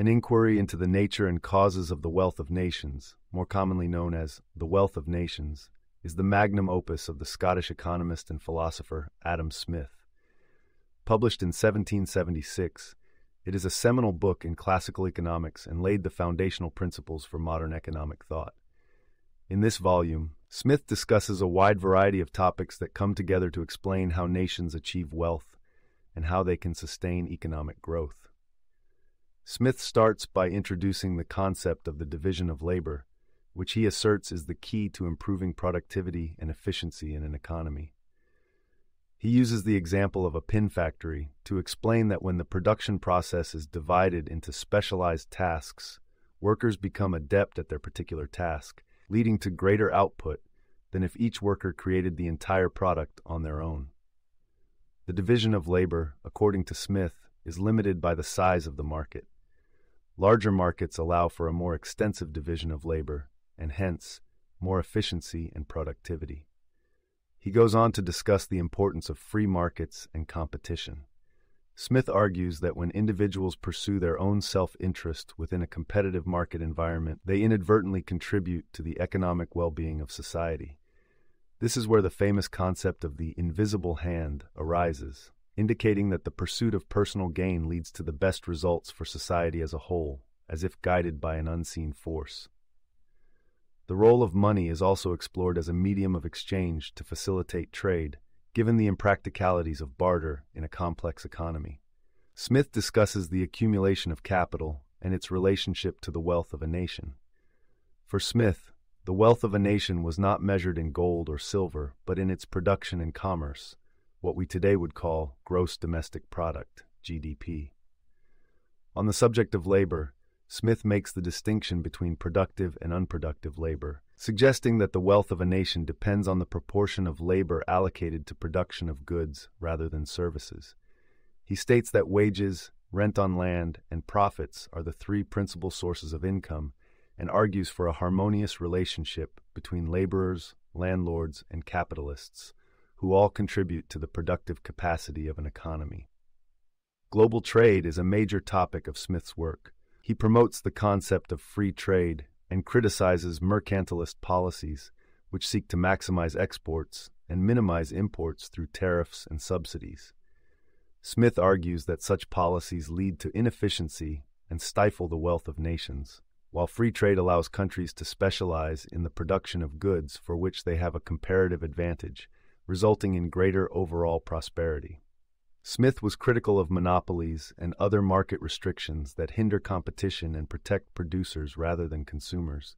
An inquiry into the nature and causes of the wealth of nations, more commonly known as The Wealth of Nations, is the magnum opus of the Scottish economist and philosopher Adam Smith. Published in 1776, it is a seminal book in classical economics and laid the foundational principles for modern economic thought. In this volume, Smith discusses a wide variety of topics that come together to explain how nations achieve wealth and how they can sustain economic growth. Smith starts by introducing the concept of the division of labor, which he asserts is the key to improving productivity and efficiency in an economy. He uses the example of a pin factory to explain that when the production process is divided into specialized tasks, workers become adept at their particular task, leading to greater output than if each worker created the entire product on their own. The division of labor, according to Smith, is limited by the size of the market. Larger markets allow for a more extensive division of labor, and hence, more efficiency and productivity. He goes on to discuss the importance of free markets and competition. Smith argues that when individuals pursue their own self interest within a competitive market environment, they inadvertently contribute to the economic well being of society. This is where the famous concept of the invisible hand arises, indicating that the pursuit of personal gain leads to the best results for society as a whole, as if guided by an unseen force. The role of money is also explored as a medium of exchange to facilitate trade, given the impracticalities of barter in a complex economy. Smith discusses the accumulation of capital and its relationship to the wealth of a nation. For Smith, the wealth of a nation was not measured in gold or silver, but in its production and commerce, what we today would call gross domestic product, GDP. On the subject of labor, Smith makes the distinction between productive and unproductive labor, suggesting that the wealth of a nation depends on the proportion of labor allocated to production of goods rather than services. He states that wages, rent on land, and profits are the three principal sources of income and argues for a harmonious relationship between laborers, landlords, and capitalists, who all contribute to the productive capacity of an economy. Global trade is a major topic of Smith's work. He promotes the concept of free trade and criticizes mercantilist policies, which seek to maximize exports and minimize imports through tariffs and subsidies. Smith argues that such policies lead to inefficiency and stifle the wealth of nations while free trade allows countries to specialize in the production of goods for which they have a comparative advantage, resulting in greater overall prosperity. Smith was critical of monopolies and other market restrictions that hinder competition and protect producers rather than consumers.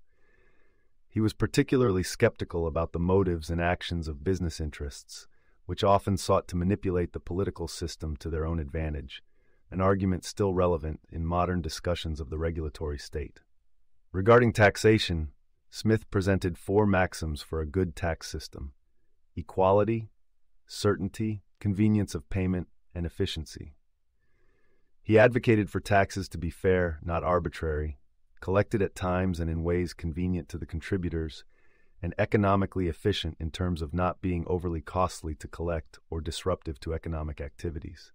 He was particularly skeptical about the motives and actions of business interests, which often sought to manipulate the political system to their own advantage, an argument still relevant in modern discussions of the regulatory state. Regarding taxation, Smith presented four maxims for a good tax system equality, certainty, convenience of payment, and efficiency. He advocated for taxes to be fair, not arbitrary, collected at times and in ways convenient to the contributors, and economically efficient in terms of not being overly costly to collect or disruptive to economic activities.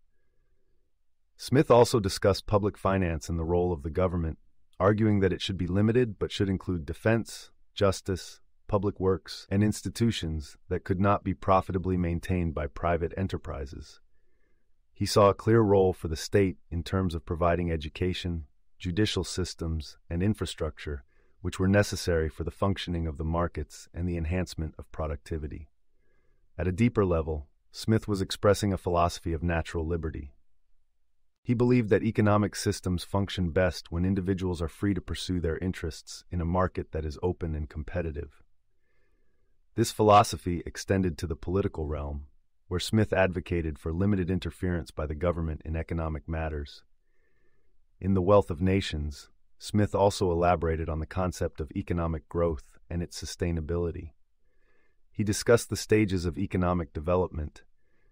Smith also discussed public finance and the role of the government arguing that it should be limited but should include defense, justice, public works, and institutions that could not be profitably maintained by private enterprises. He saw a clear role for the state in terms of providing education, judicial systems, and infrastructure which were necessary for the functioning of the markets and the enhancement of productivity. At a deeper level, Smith was expressing a philosophy of natural liberty, he believed that economic systems function best when individuals are free to pursue their interests in a market that is open and competitive. This philosophy extended to the political realm, where Smith advocated for limited interference by the government in economic matters. In The Wealth of Nations, Smith also elaborated on the concept of economic growth and its sustainability. He discussed the stages of economic development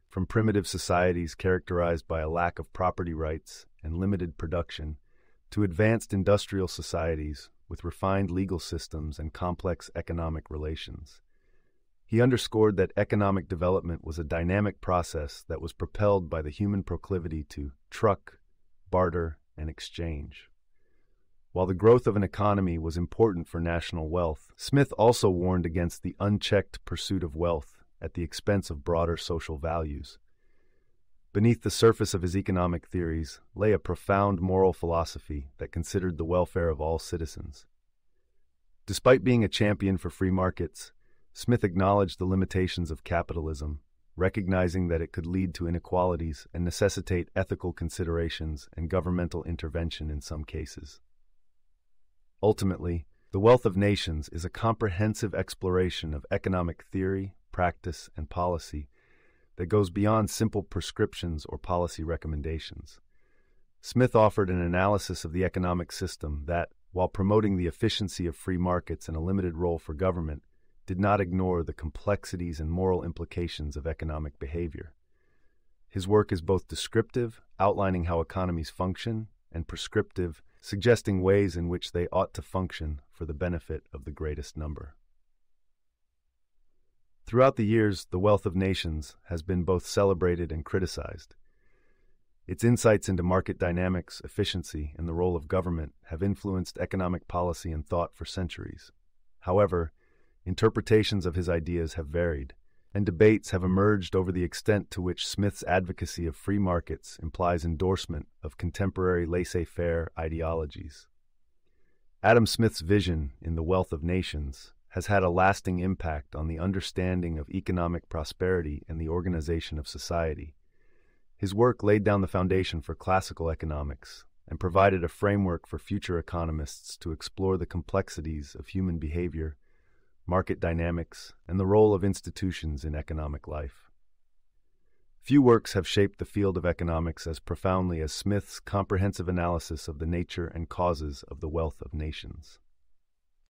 from primitive societies characterized by a lack of property rights and limited production, to advanced industrial societies with refined legal systems and complex economic relations. He underscored that economic development was a dynamic process that was propelled by the human proclivity to truck, barter, and exchange. While the growth of an economy was important for national wealth, Smith also warned against the unchecked pursuit of wealth at the expense of broader social values. Beneath the surface of his economic theories lay a profound moral philosophy that considered the welfare of all citizens. Despite being a champion for free markets, Smith acknowledged the limitations of capitalism, recognizing that it could lead to inequalities and necessitate ethical considerations and governmental intervention in some cases. Ultimately, The Wealth of Nations is a comprehensive exploration of economic theory, practice, and policy that goes beyond simple prescriptions or policy recommendations. Smith offered an analysis of the economic system that, while promoting the efficiency of free markets and a limited role for government, did not ignore the complexities and moral implications of economic behavior. His work is both descriptive, outlining how economies function, and prescriptive, suggesting ways in which they ought to function for the benefit of the greatest number. Throughout the years, The Wealth of Nations has been both celebrated and criticized. Its insights into market dynamics, efficiency, and the role of government have influenced economic policy and thought for centuries. However, interpretations of his ideas have varied, and debates have emerged over the extent to which Smith's advocacy of free markets implies endorsement of contemporary laissez faire ideologies. Adam Smith's vision in The Wealth of Nations has had a lasting impact on the understanding of economic prosperity and the organization of society. His work laid down the foundation for classical economics and provided a framework for future economists to explore the complexities of human behavior market dynamics, and the role of institutions in economic life. Few works have shaped the field of economics as profoundly as Smith's comprehensive analysis of the nature and causes of the wealth of nations.